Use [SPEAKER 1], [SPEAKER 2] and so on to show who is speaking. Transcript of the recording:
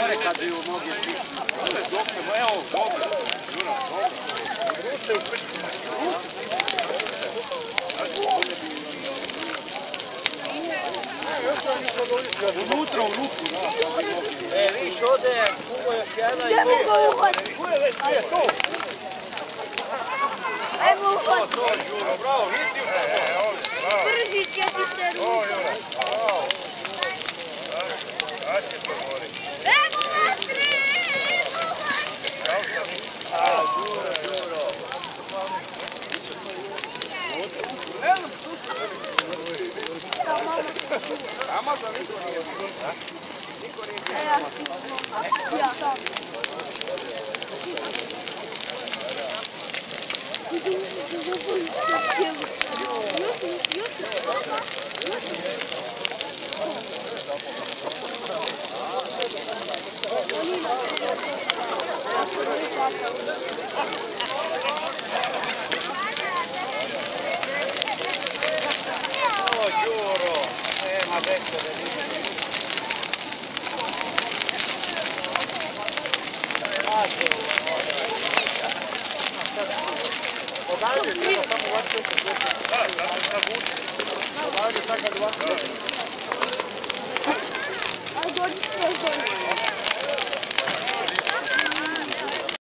[SPEAKER 1] Gore kad bi u noge Dobro,
[SPEAKER 2] evo, dobro. Jura, dobro. Rute u prstu. Unutra u ruku, da.
[SPEAKER 1] E, viš, ode, kugo još jedna i
[SPEAKER 3] to.
[SPEAKER 2] Kugo je već, je to.
[SPEAKER 3] Bravo
[SPEAKER 2] to, Đuro, bravo, vidi u tamo.
[SPEAKER 3] Brži sjeti se
[SPEAKER 2] rukom. Evo vas,
[SPEAKER 3] evo vas.
[SPEAKER 2] A, Đuro, é, Đuro. Ama assim, da
[SPEAKER 1] niko nije bio. Niko
[SPEAKER 2] nije bio. Oh, giuro!
[SPEAKER 1] Eh, ma adesso... Ovalde,
[SPEAKER 3] está, está, está, está,